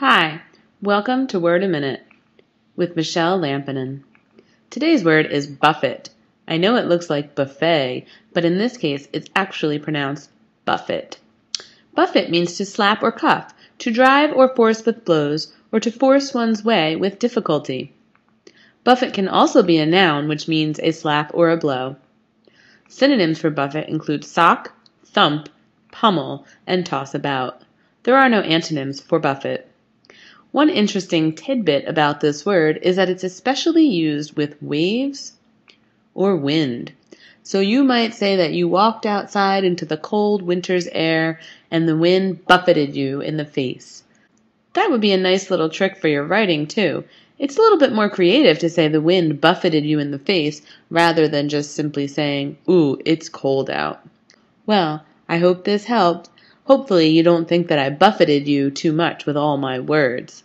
Hi, welcome to Word a Minute with Michelle Lampinen. Today's word is buffet. I know it looks like buffet, but in this case it's actually pronounced buffet. Buffet means to slap or cuff, to drive or force with blows, or to force one's way with difficulty. Buffet can also be a noun, which means a slap or a blow. Synonyms for buffet include sock, thump, pummel, and toss about. There are no antonyms for buffet. One interesting tidbit about this word is that it's especially used with waves or wind. So you might say that you walked outside into the cold winter's air and the wind buffeted you in the face. That would be a nice little trick for your writing, too. It's a little bit more creative to say the wind buffeted you in the face rather than just simply saying, Ooh, it's cold out. Well, I hope this helped. Hopefully you don't think that I buffeted you too much with all my words.